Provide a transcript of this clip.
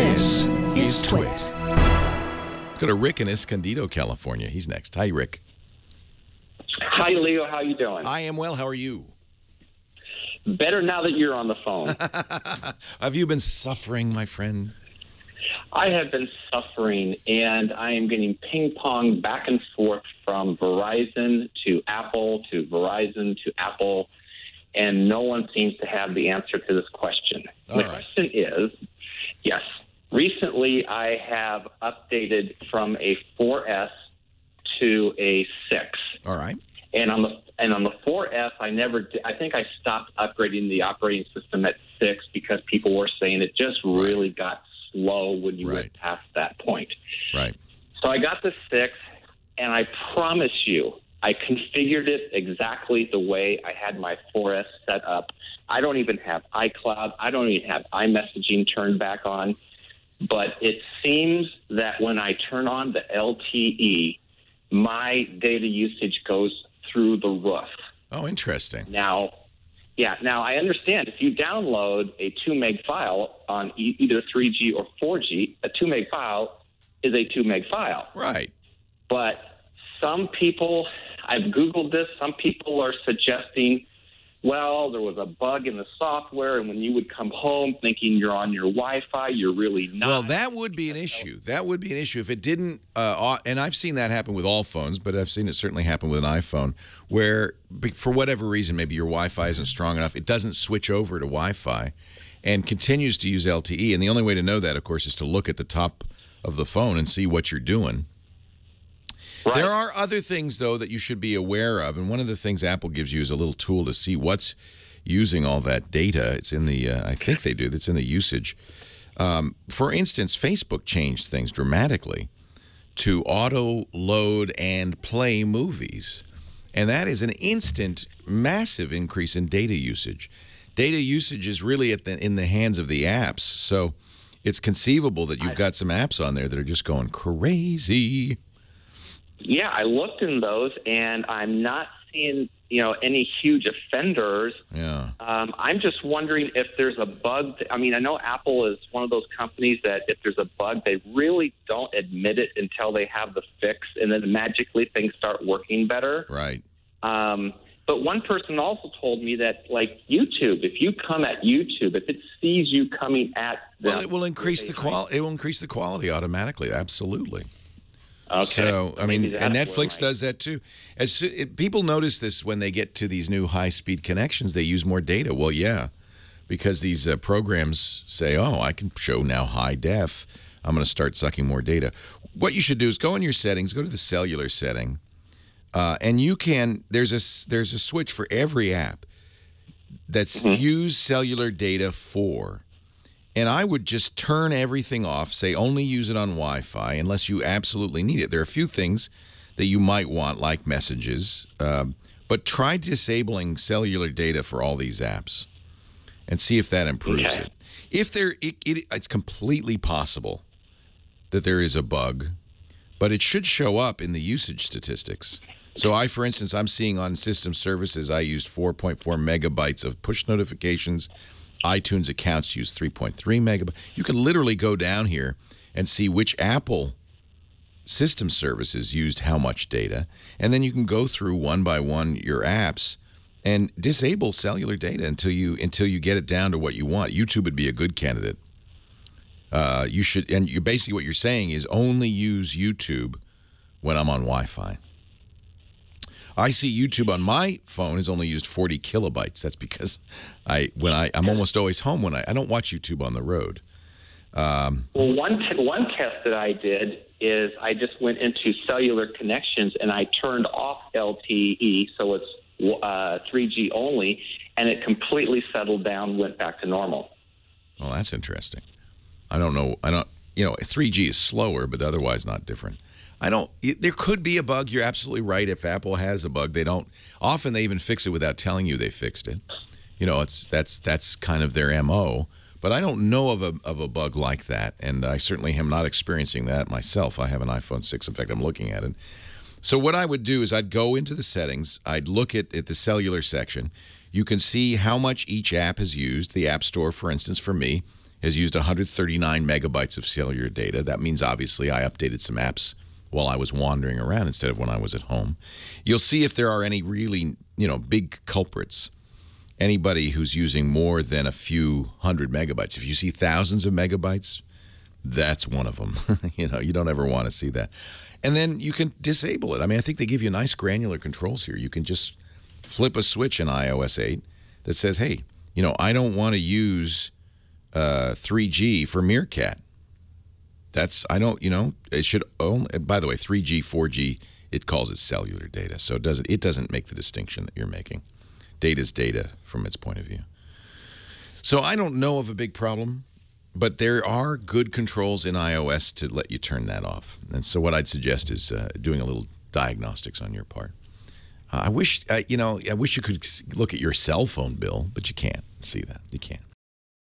This is TWiT. Let's go to Rick in Escondido, California. He's next. Hi, Rick. Hi, Leo. How are you doing? I am well. How are you? Better now that you're on the phone. Have you been suffering, my friend? I have been suffering, and I am getting ping pong back and forth from Verizon to Apple to Verizon to Apple, and no one seems to have the answer to this question. All the right. question is yes, recently I have updated from a 4S to a 6. All right. And on the and on the 4S, I never. I think I stopped upgrading the operating system at six because people were saying it just really got slow when you Right. went past that point. Right. So I got the six, and I promise you, I configured it exactly the way I had my 4S set up. I don't even have iCloud. I don't even have iMessaging turned back on. But it seems that when I turn on the LTE, my data usage goes through the roof. Oh, interesting. Now, yeah, now I understand if you download a 2 meg file on e- either 3G or 4G, a 2 meg file is a 2 meg file. Right. But some people, I've Googled this, some people are suggesting, well, there was a bug in the software, and when you would come home thinking you're on your Wi Fi, you're really not. Well, that would be an issue. That would be an issue if it didn't. Uh, and I've seen that happen with all phones, but I've seen it certainly happen with an iPhone, where for whatever reason, maybe your Wi-Fi isn't strong enough, it doesn't switch over to Wi-Fi, and continues to use LTE. And the only way to know that, of course, is to look at the top of the phone and see what you're doing. Right. There are other things, though, that you should be aware of. And one of the things Apple gives you is a little tool to see what's using all that data. It's in the, uh, I think they do, that's in the usage. Um, for instance, Facebook changed things dramatically to auto load and play movies. And that is an instant, massive increase in data usage. Data usage is really at the, in the hands of the apps. So it's conceivable that you've got some apps on there that are just going crazy. Yeah, I looked in those, and I'm not seeing you know any huge offenders. Yeah. Um, I'm just wondering if there's a bug. I mean, I know Apple is one of those companies that if there's a bug, they really don't admit it until they have the fix, and then magically things start working better. Right. Um, but one person also told me that, like YouTube, if you come at YouTube, if it sees you coming at them, Well, it will increase the quality. It will increase the quality automatically. Absolutely. Okay. So, I mean, and Netflix does that too. As it, people notice this when they get to these new high-speed connections, they use more data. Well, yeah, because these uh, programs say, "Oh, I can show now high def. I'm going to start sucking more data." What you should do is go in your settings, go to the cellular setting, uh, and you can. There's a there's a switch for every app that's use cellular data for. And I would just turn everything off, say only use it on Wi Fi unless you absolutely need it. There are a few things that you might want, like messages, um, but try disabling cellular data for all these apps and see if that improves Okay. it. If there, it, it, it's completely possible that there is a bug, but it should show up in the usage statistics. So I, for instance, I'm seeing on system services, I used 4.4 megabytes of push notifications. iTunes accounts use 3.3 megabytes. You can literally go down here and see which Apple system services used how much data, and then you can go through one by one your apps and disable cellular data until you until you get it down to what you want. YouTube would be a good candidate. Uh, you should, and you basically what you're saying is only use YouTube when I'm on Wi-Fi. I see YouTube on my phone is only used 40 kilobytes. That's because I when I I'm almost always home when I I don't watch YouTube on the road. Well, one t- one test that I did is I just went into cellular connections and I turned off LTE, so it's uh, 3G only, and it completely settled down, went back to normal. Well, that's interesting. I don't know. I don't. You know, 3G is slower, but otherwise not different. I don't. it- There could be a bug. You're absolutely right. If Apple has a bug, they don't. Often they even fix it without telling you they fixed it. You know, it's that's that's kind of their mo. But I don't know of a of a bug like that, and I certainly am not experiencing that myself. I have an iPhone 6. In fact, I'm looking at it. So what I would do is I'd go into the settings. I'd look at, at the cellular section. You can see how much each app has used. The App Store, for instance, for me, has used 139 megabytes of cellular data. That means obviously I updated some apps while I was wandering around instead of when I was at home. You'll see if there are any really, you know, big culprits. Anybody who's using more than a few hundred megabytes. If you see thousands of megabytes, that's one of them. you know, you don't ever want to see that. And then you can disable it. I mean, I think they give you nice granular controls here. You can just flip a switch in iOS 8 that says, hey, you know, I don't want to use uh, 3G for Meerkat. That's, I don't, you know, it should own, by the way, 3G, 4G, it calls it cellular data. So it doesn't, it doesn't make the distinction that you're making. Data is data from its point of view. So I don't know of a big problem, but there are good controls in iOS to let you turn that off. And so what I'd suggest is uh, doing a little diagnostics on your part. Uh, I wish, uh, you know, I wish you could look at your cell phone bill, but you can't see that. You can't.